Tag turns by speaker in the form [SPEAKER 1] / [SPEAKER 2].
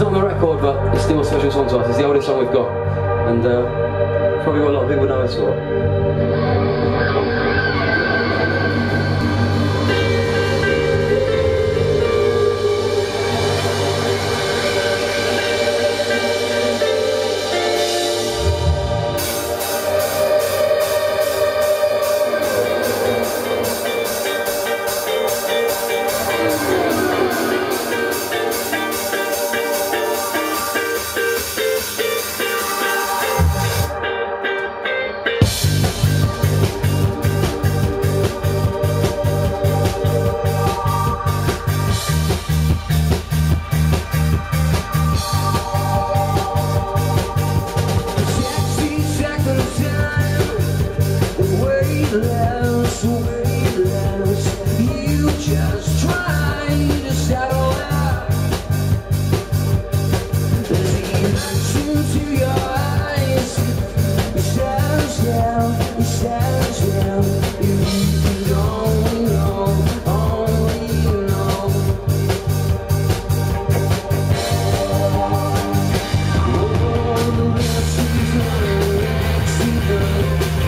[SPEAKER 1] not on the record, but it's still a special song to us. It's the oldest song we've got, and uh, probably what a lot of people know us for.